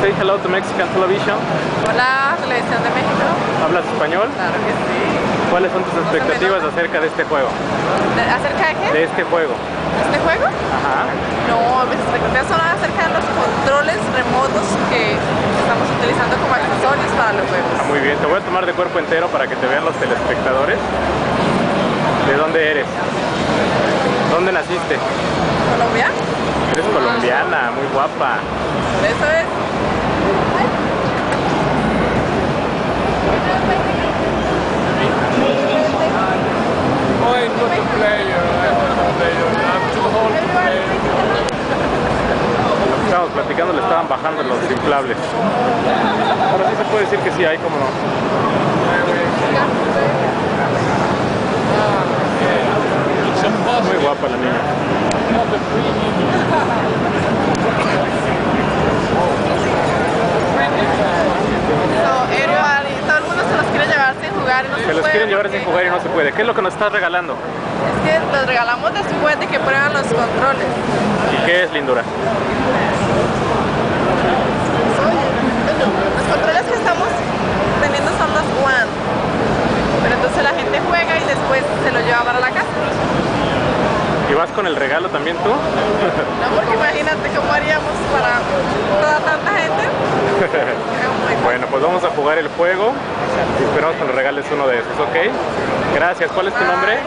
Say hello to Mexican television. Hola, Televisión de México. ¿Hablas español? Claro que sí. ¿Cuáles son tus expectativas acerca de este juego? ¿De- ¿Acerca de qué? De este juego. ¿Este juego? Ajá. No, mis expectativas son acerca de los controles remotos que estamos utilizando como accesorios para los juegos. Ah, muy bien. Te voy a tomar de cuerpo entero para que te vean los telespectadores. ¿De dónde eres? ¿Dónde naciste? ¿Colombia? Eres colombiana, muy guapa. Por eso es. Estábamos platicando, le estaban bajando los inflables. Ahora sí se puede decir que sí hay, como no. Muy guapa la niña. not a premium. No, Aero Ari, todo el mundo se los quiere llevar sin jugar y no se, Se los quieren llevar sin jugar y no se puede. ¿Qué es lo que nos estás regalando? Es que los regalamos después de que prueban los controles. ¿Y qué es lindura? Los controles que estamos teniendo son los One. Pero entonces la gente juega y después se lo lleva para la casa. ¿Y vas con el regalo también tú? No, porque imagínate cómo haríamos para toda tanta gente. Es muy Bueno, pues vamos a jugar el juego y esperamos que nos regales uno de esos, ¿ok? Gracias. ¿Cuál es tu nombre?